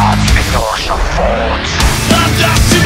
Schwarz wie durch Fort.